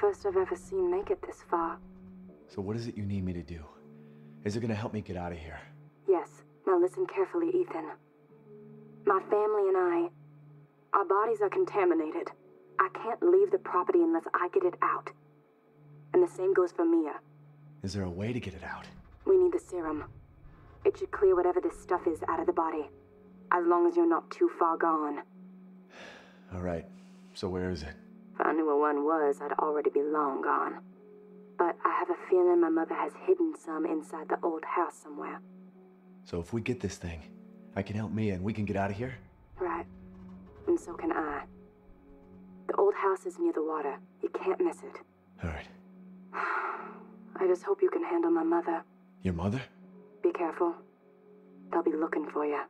First I've ever seen make it this far. So what is it you need me to do? Is it gonna help me get out of here? Yes. Now listen carefully, Ethan. My family and I, our bodies are contaminated. I can't leave the property unless I get it out. And the same goes for Mia. Is there a way to get it out? We need the serum. It should clear whatever this stuff is out of the body. As long as you're not too far gone. All right. So where is it? If I knew where one was, I'd already be long gone. But I have a feeling my mother has hidden some inside the old house somewhere. So if we get this thing, I can help Mia and we can get out of here? Right. And so can I. The old house is near the water. You can't miss it. All right. I just hope you can handle my mother. Your mother? Be careful. They'll be looking for you.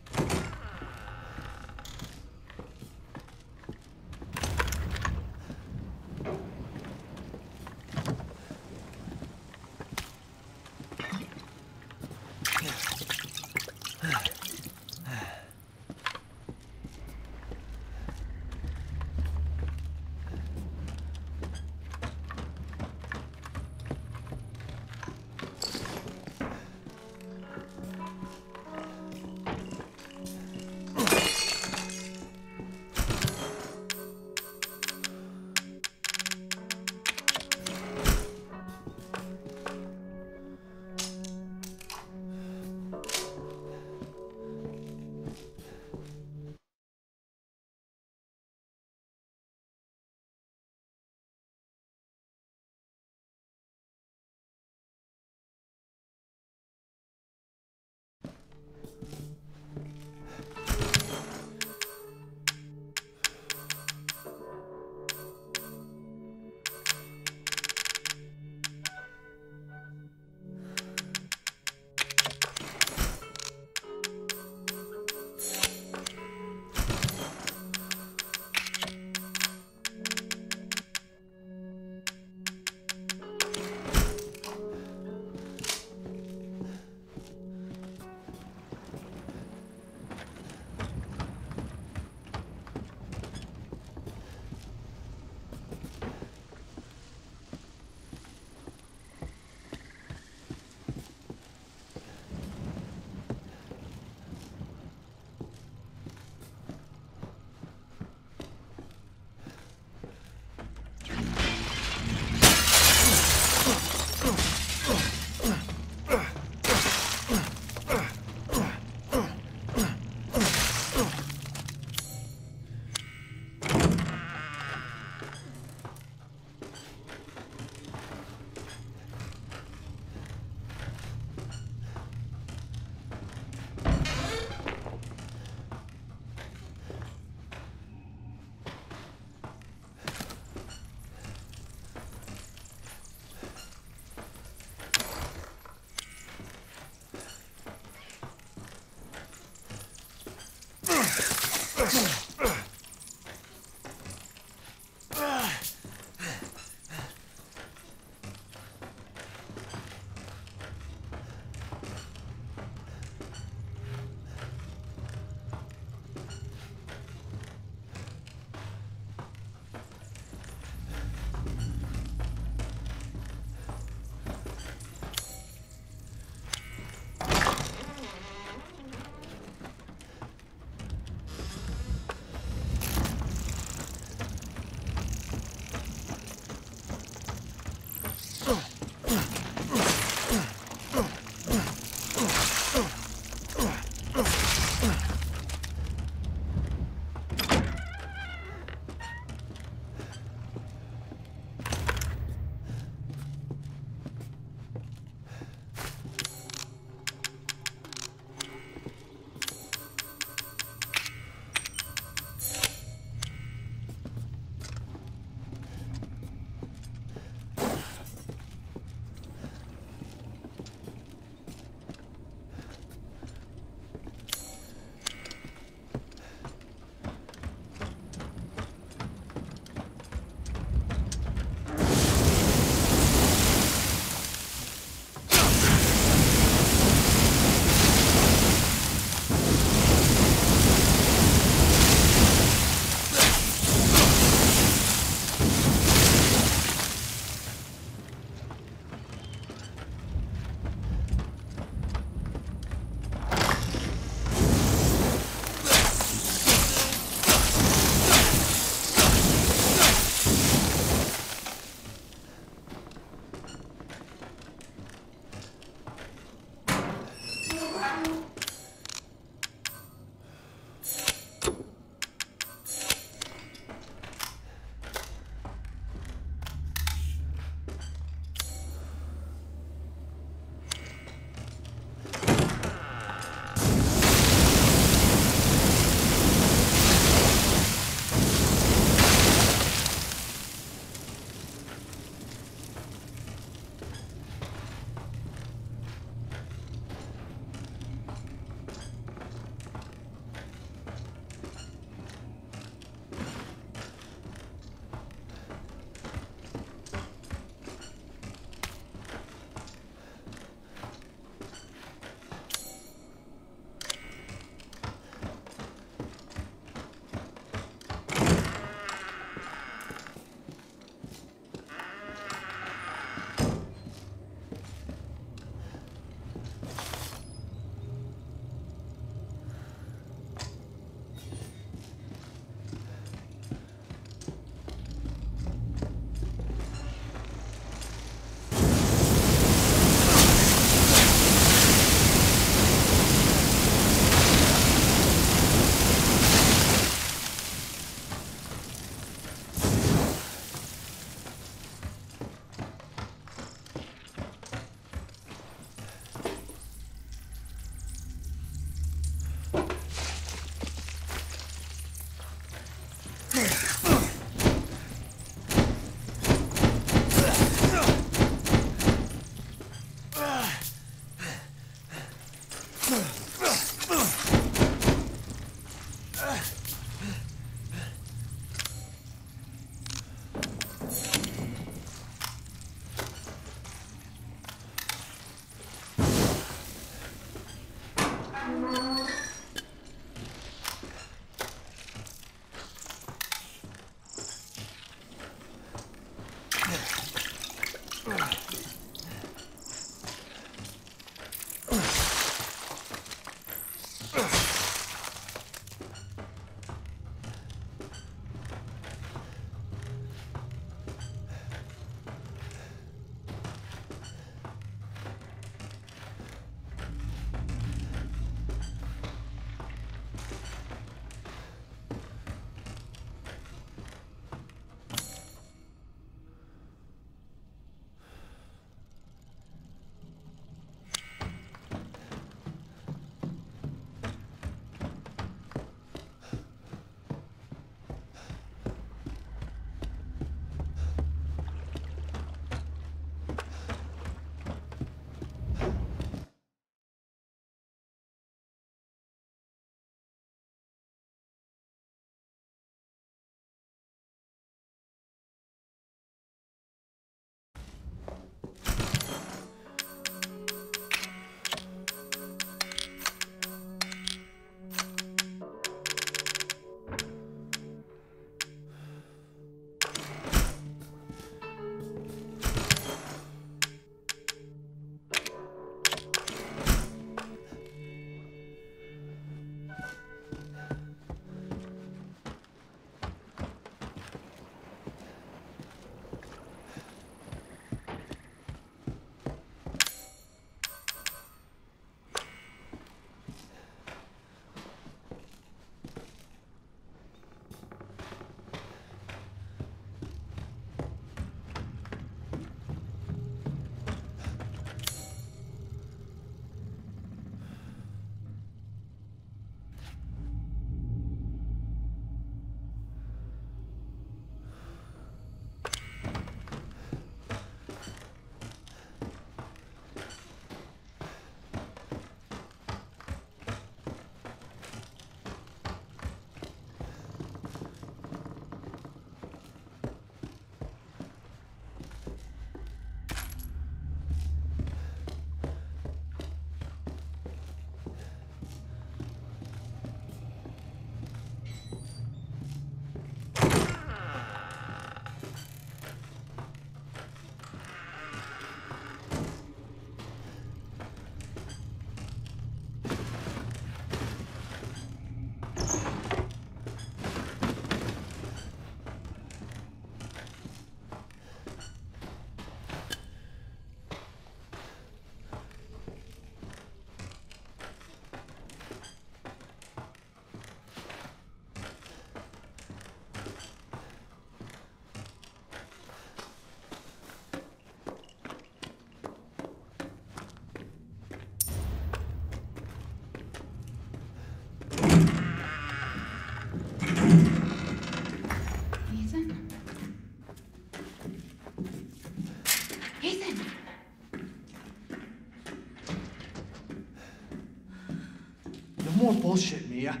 Bullshit, Mia.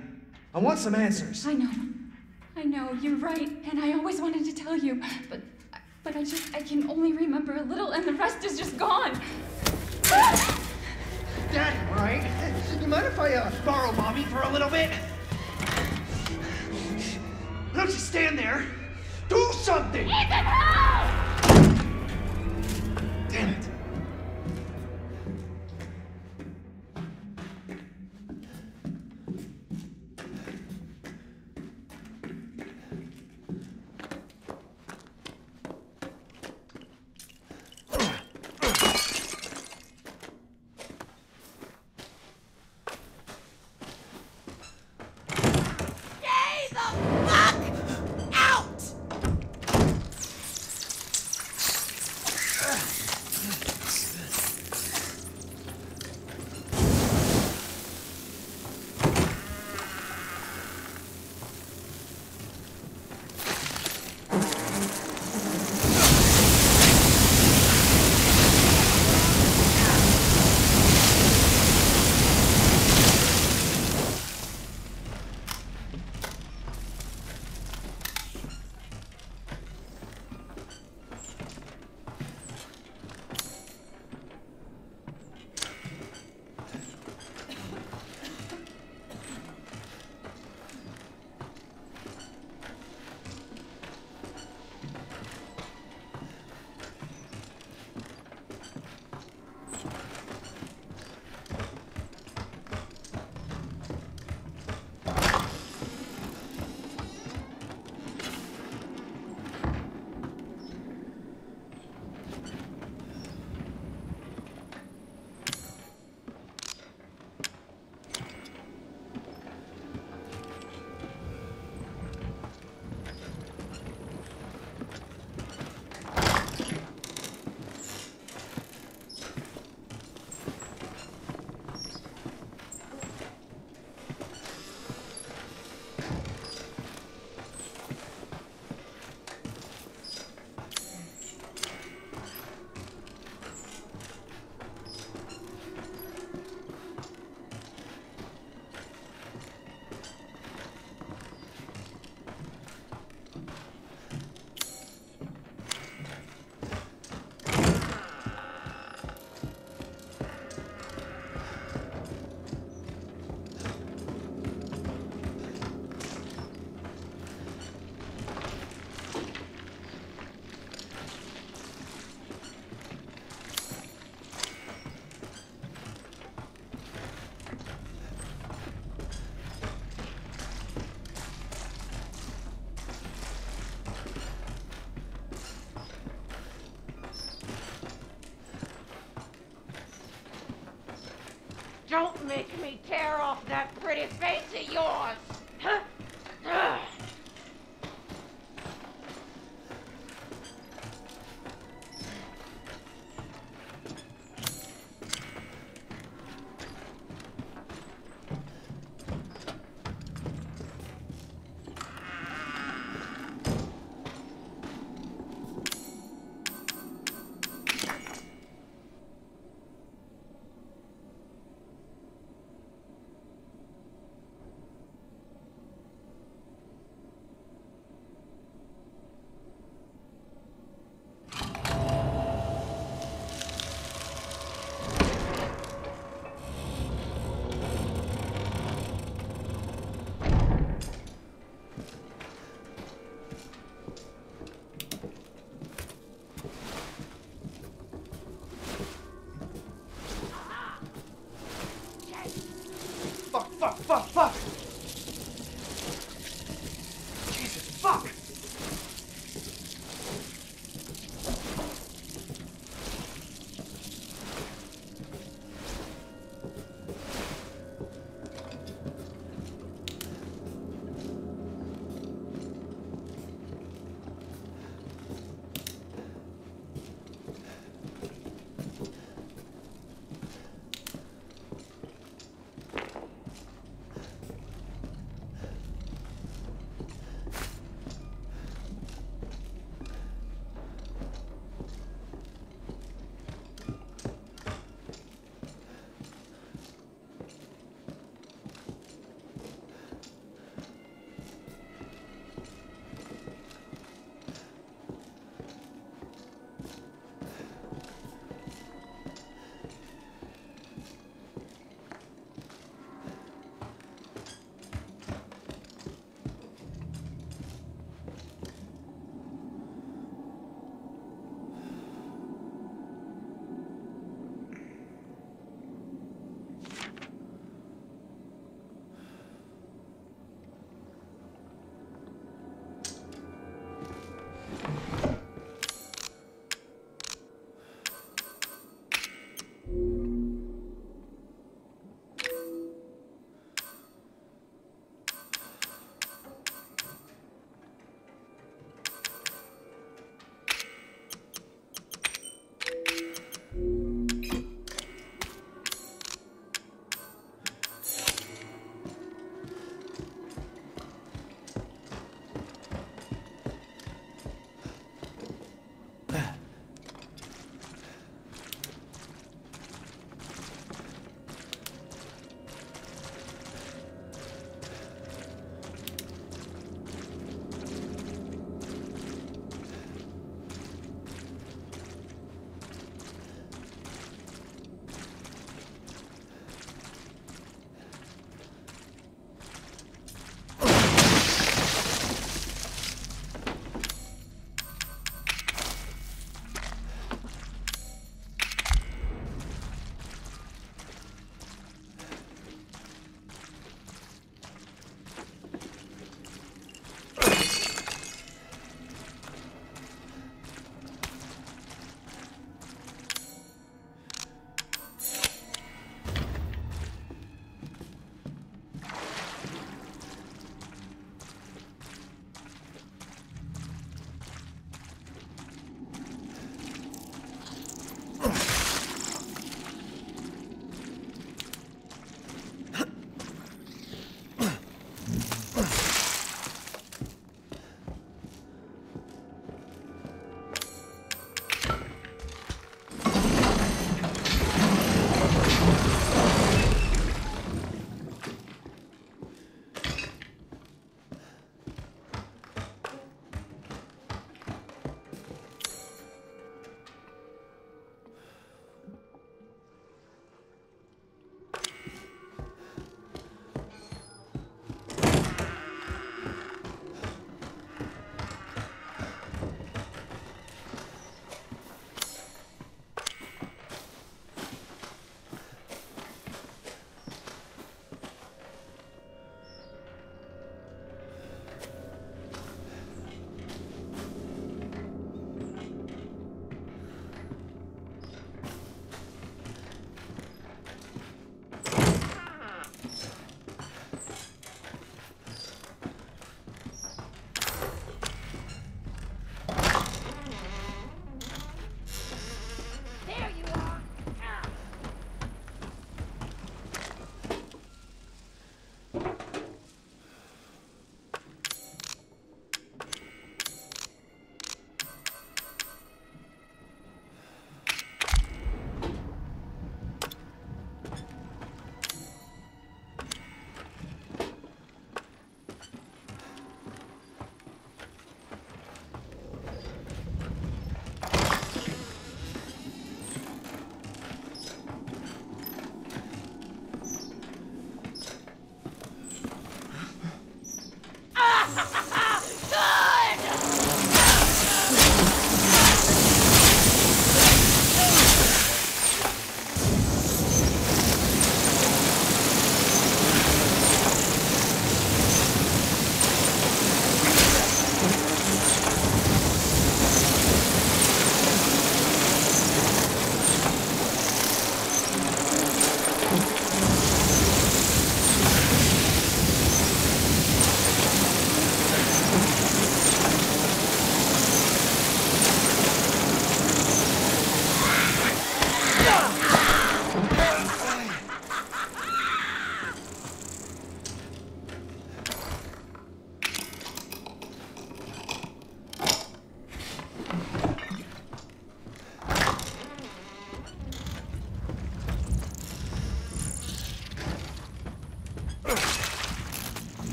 I want some answers. I know. I know, you're right, and I always wanted to tell you, but but I just I can only remember a little and the rest is just gone. Daddy, right? You mind if I uh, borrow mommy for a little bit? Why Don't you stand there. Do something! Ethan, make me tear off that pretty face of yours!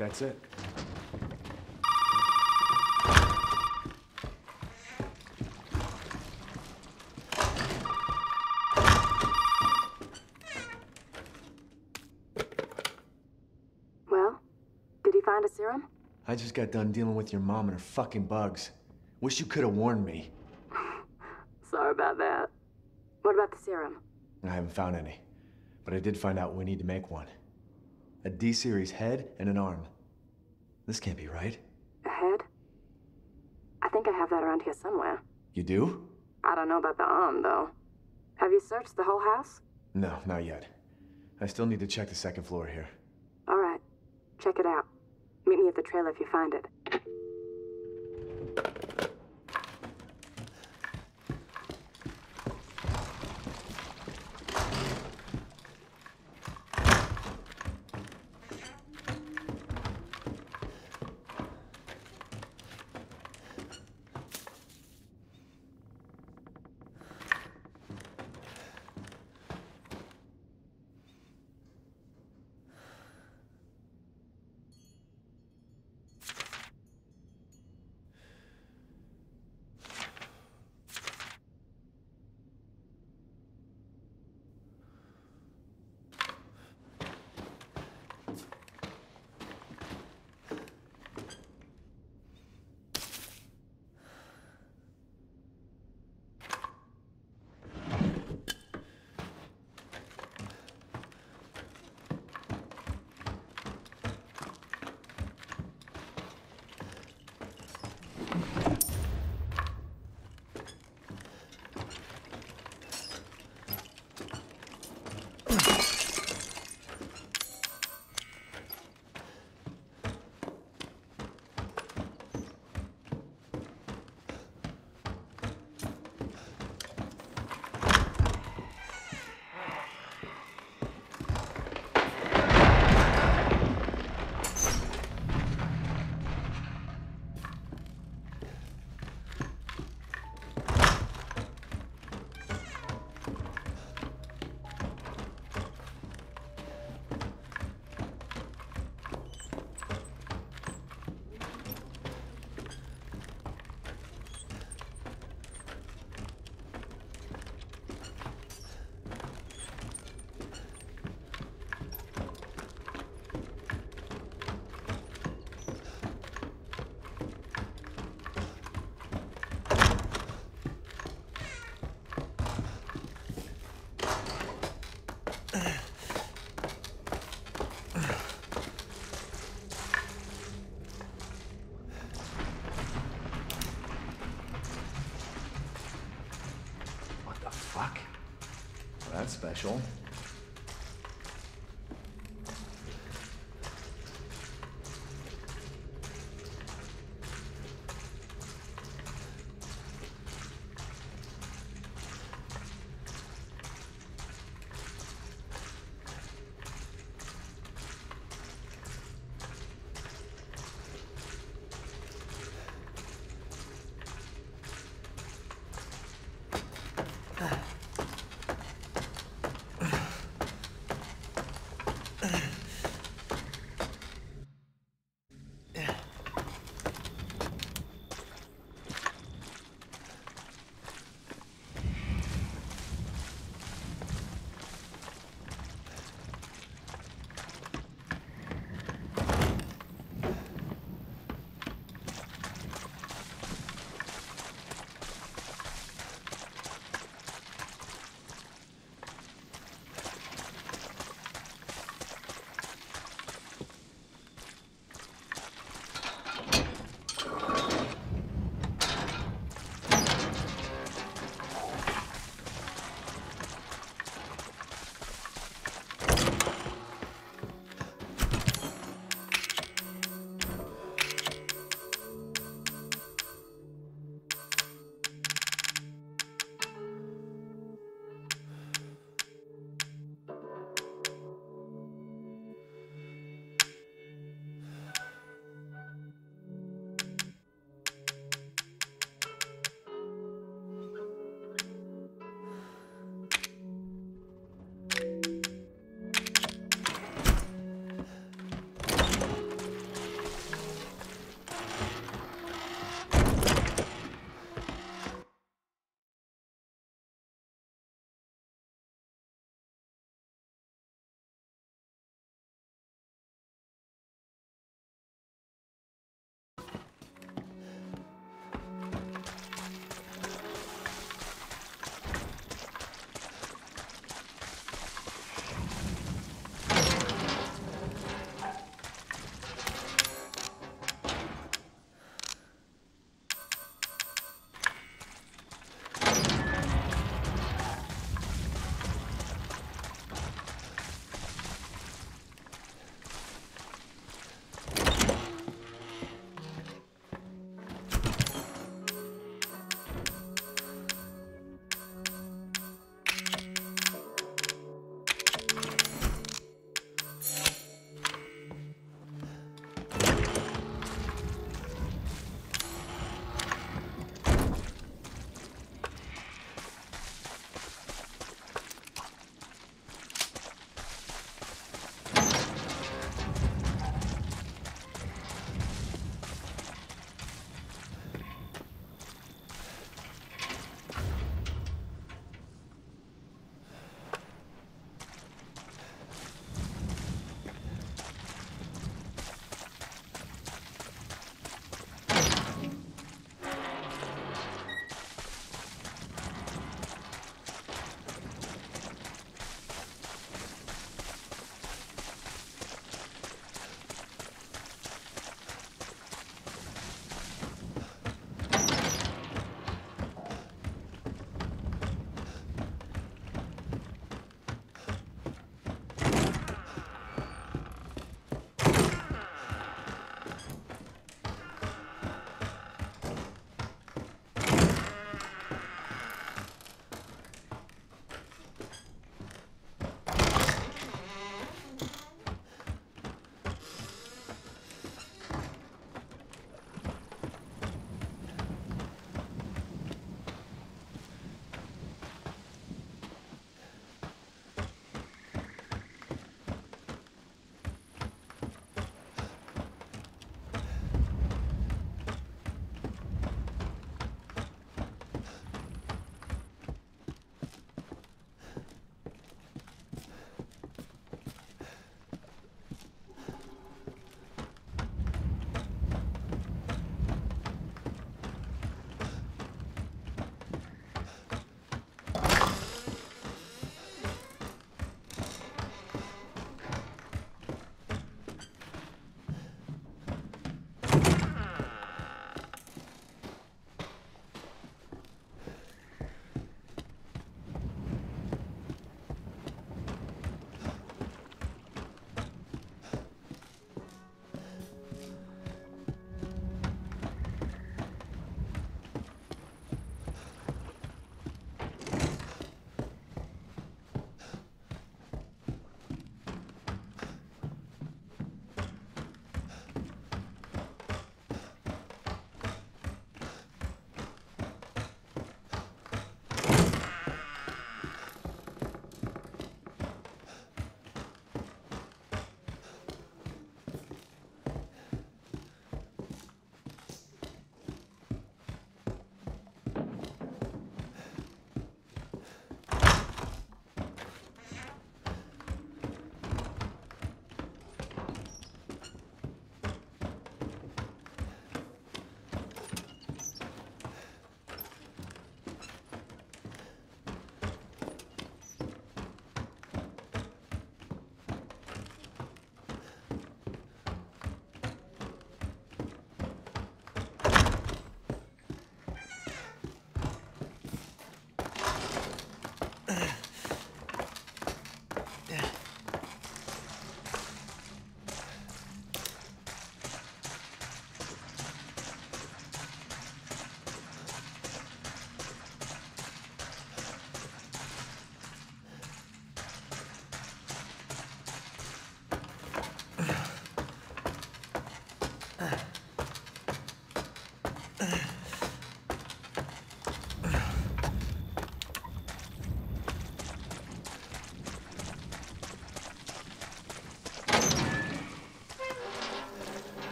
That's it. Well, did he find a serum? I just got done dealing with your mom and her fucking bugs. Wish you could have warned me. Sorry about that. What about the serum? I haven't found any. But I did find out we need to make one. A D-series head and an arm. This can't be right. A head? I think I have that around here somewhere. You do? I don't know about the arm, though. Have you searched the whole house? No, not yet. I still need to check the second floor here. All right. Check it out. Meet me at the trailer if you find it. Special.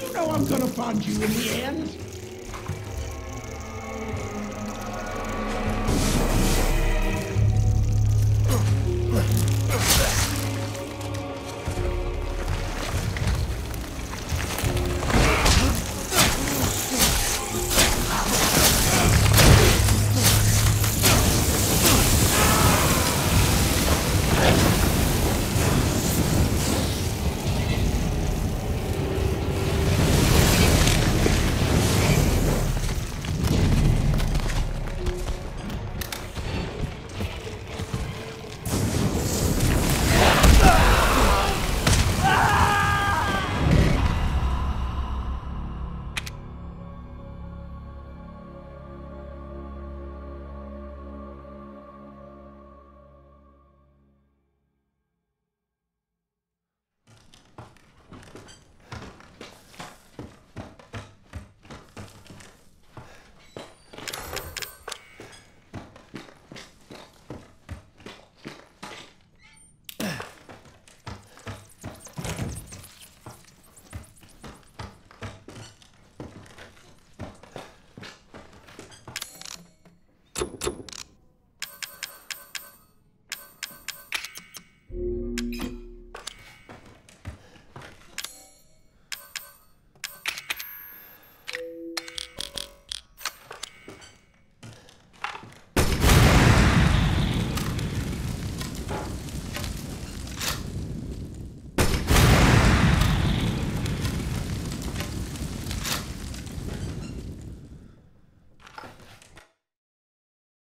You know I'm gonna find you in the end.